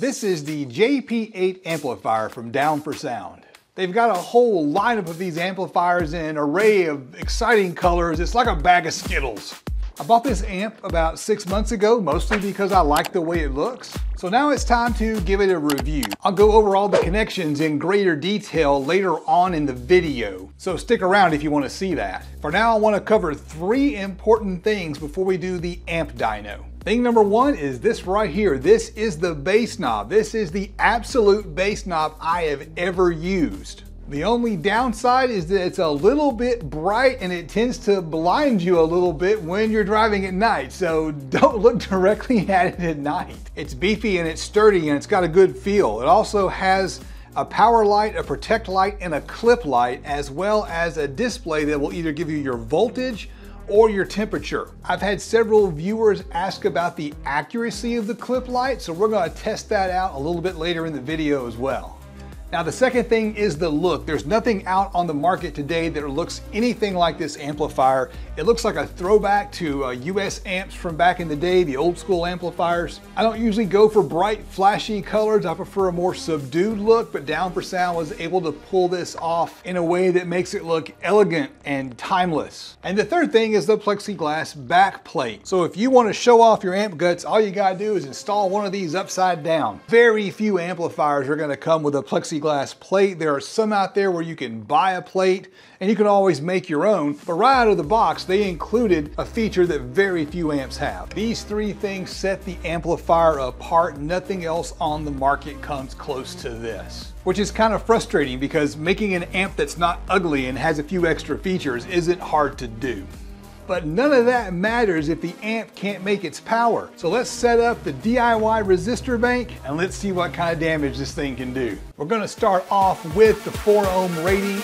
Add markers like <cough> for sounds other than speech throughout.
This is the JP8 amplifier from Down4Sound. They've got a whole lineup of these amplifiers in an array of exciting colors. It's like a bag of Skittles. I bought this amp about six months ago, mostly because I like the way it looks. So now it's time to give it a review. I'll go over all the connections in greater detail later on in the video, so stick around if you want to see that. For now, I want to cover three important things before we do the amp dyno. Thing number one is this right here. This is the bass knob. This is the absolute bass knob I have ever used. The only downside is that it's a little bit bright and it tends to blind you a little bit when you're driving at night, so <laughs> don't look directly <laughs> at it at night. It's beefy and it's sturdy and it's got a good feel. It also has a power light, a protect light, and a clip light, as well as a display that will either give you your voltage or your temperature. I've had several viewers ask about the accuracy of the clip light, so we're gonna test that out a little bit later in the video as well. Now the second thing is the look. There's nothing out on the market today that looks anything like this amplifier. It looks like a throwback to uh, US amps from back in the day, the old school amplifiers. I don't usually go for bright, flashy colors. I prefer a more subdued look, but Down4Sound was able to pull this off in a way that makes it look elegant and timeless. And the third thing is the plexiglass back plate. So if you want to show off your amp guts, all you gotta do is install one of these upside down. Very few amplifiers are gonna come with a plexiglass plexiglass plate. There are some out there where you can buy a plate and you can always make your own, but right out of the box, they included a feature that very few amps have. These three things set the amplifier apart. Nothing else on the market comes close to this. Which is kind of frustrating because making an amp that's not ugly and has a few extra features isn't hard to do. But none of that matters if the amp can't make its power. So let's set up the DIY resistor bank and let's see what kind of damage this thing can do. We're gonna start off with the 4 ohm rating.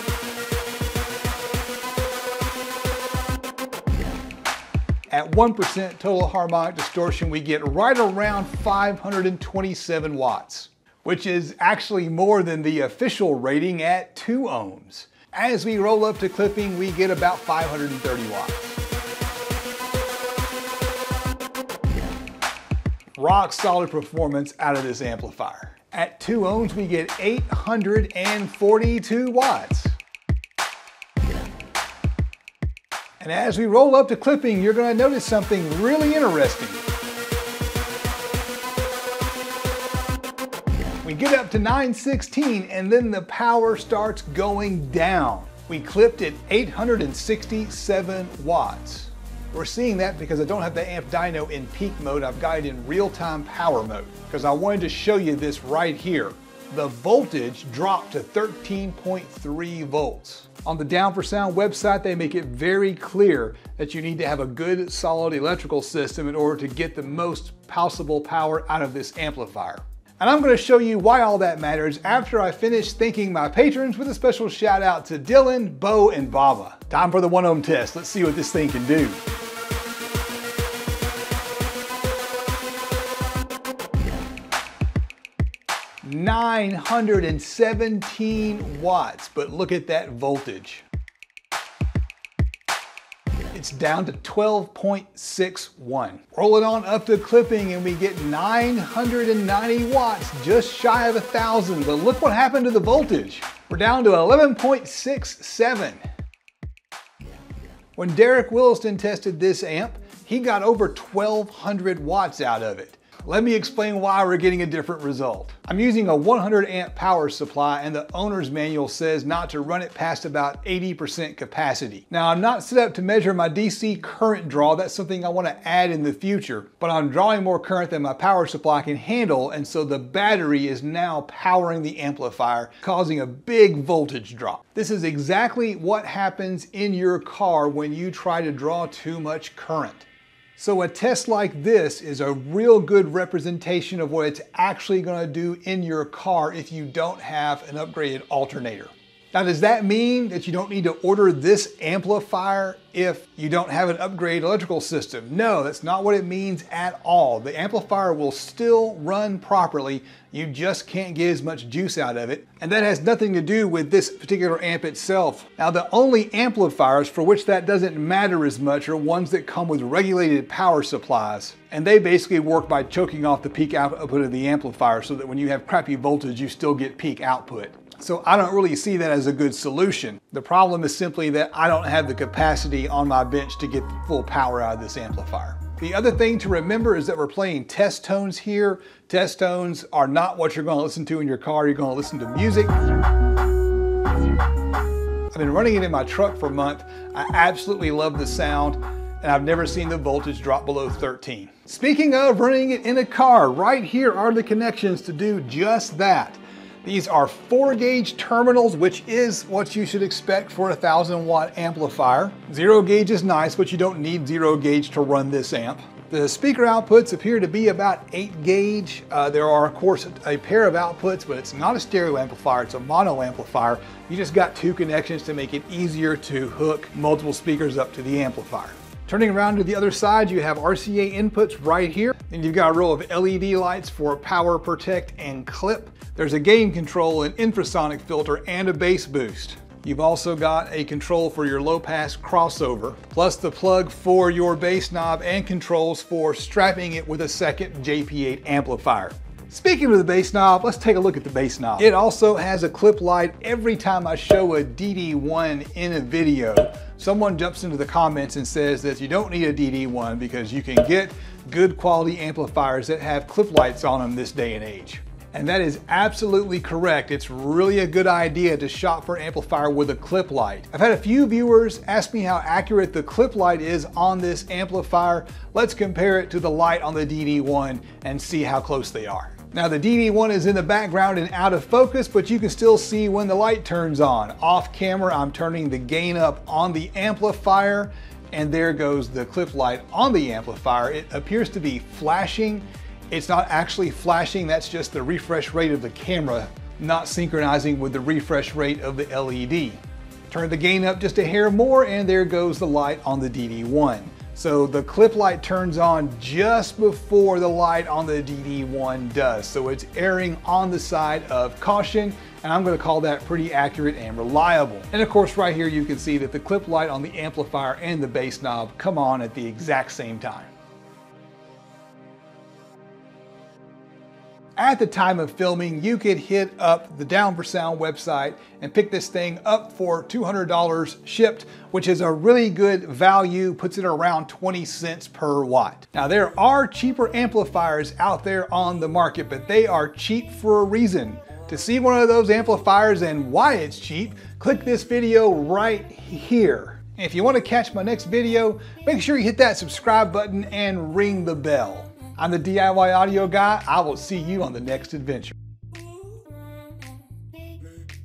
At 1% total harmonic distortion, we get right around 527 watts, which is actually more than the official rating at 2 ohms. As we roll up to clipping, we get about 530 watts. Rock solid performance out of this amplifier. At 2 ohms, we get 842 watts. And as we roll up to clipping, you're going to notice something really interesting. We get up to 916 and then the power starts going down. We clipped at 867 watts. We're seeing that because I don't have the amp dyno in peak mode, I've got it in real-time power mode because I wanted to show you this right here. The voltage dropped to 13.3 volts. On the Down4Sound website, they make it very clear that you need to have a good solid electrical system in order to get the most possible power out of this amplifier. And I'm gonna show you why all that matters after I finish thanking my patrons with a special shout out to Dylan, Bo, and Baba. Time for the one ohm test. Let's see what this thing can do. 917 watts, but look at that voltage. It's down to 12.61. Roll it on up to clipping and we get 990 watts, just shy of a thousand. But look what happened to the voltage. We're down to 11.67. When Derek Williston tested this amp, he got over 1200 watts out of it. Let me explain why we're getting a different result. I'm using a 100 amp power supply and the owner's manual says not to run it past about 80% capacity. Now I'm not set up to measure my DC current draw, that's something I want to add in the future, but I'm drawing more current than my power supply can handle and so the battery is now powering the amplifier, causing a big voltage drop. This is exactly what happens in your car when you try to draw too much current. So a test like this is a real good representation of what it's actually gonna do in your car if you don't have an upgraded alternator. Now, does that mean that you don't need to order this amplifier if you don't have an upgrade electrical system? No, that's not what it means at all. The amplifier will still run properly. You just can't get as much juice out of it. And that has nothing to do with this particular amp itself. Now, the only amplifiers for which that doesn't matter as much are ones that come with regulated power supplies. And they basically work by choking off the peak output of the amplifier so that when you have crappy voltage, you still get peak output. So I don't really see that as a good solution. The problem is simply that I don't have the capacity on my bench to get full power out of this amplifier. The other thing to remember is that we're playing test tones here. Test tones are not what you're going to listen to in your car. You're going to listen to music. I've been running it in my truck for a month. I absolutely love the sound and I've never seen the voltage drop below 13. Speaking of running it in a car, right here are the connections to do just that. These are four gauge terminals, which is what you should expect for a thousand watt amplifier. Zero gauge is nice, but you don't need zero gauge to run this amp. The speaker outputs appear to be about 8 gauge. Uh, there are, of course, a pair of outputs, but it's not a stereo amplifier, it's a mono amplifier. You just got two connections to make it easier to hook multiple speakers up to the amplifier. Turning around to the other side, you have RCA inputs right here. And you've got a row of LED lights for power, protect, and clip. There's a gain control, an infrasonic filter, and a bass boost. You've also got a control for your low pass crossover, plus the plug for your bass knob and controls for strapping it with a second JP8 amplifier. Speaking of the bass knob, let's take a look at the bass knob. It also has a clip light every time I show a DD1 in a video. Someone jumps into the comments and says that you don't need a DD1 because you can get good quality amplifiers that have clip lights on them this day and age. And that is absolutely correct. It's really a good idea to shop for an amplifier with a clip light. I've had a few viewers ask me how accurate the clip light is on this amplifier. Let's compare it to the light on the DD1 and see how close they are. Now the DD1 is in the background and out of focus, but you can still see when the light turns on. Off camera, I'm turning the gain up on the amplifier, and there goes the clip light on the amplifier. It appears to be flashing it's not actually flashing, that's just the refresh rate of the camera, not synchronizing with the refresh rate of the LED. Turn the gain up just a hair more and there goes the light on the DD1. So the clip light turns on just before the light on the DD1 does. So it's erring on the side of caution and I'm gonna call that pretty accurate and reliable. And of course right here you can see that the clip light on the amplifier and the bass knob come on at the exact same time. At the time of filming, you could hit up the Down4Sound website and pick this thing up for $200 shipped, which is a really good value, puts it around 20 cents per watt. Now there are cheaper amplifiers out there on the market, but they are cheap for a reason. To see one of those amplifiers and why it's cheap, click this video right here. If you want to catch my next video, make sure you hit that subscribe button and ring the bell. I'm the DIY audio guy. I will see you on the next adventure.